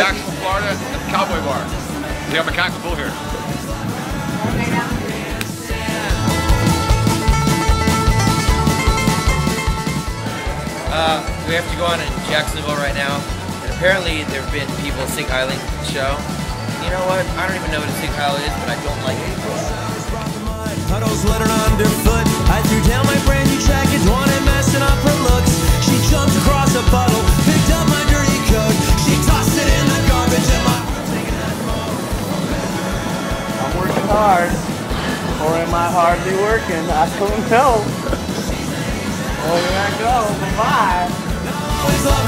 with? Jacksonville, Florida, at the Cowboy Bar. We have a mechanical bull here. Uh, we have to go on in Jacksonville right now. And apparently there have been people sing Island show. You know what? I don't even know what a sing Island is, but I don't like it. Hard. Or am I hardly working? I don't know. well, here I go. Her.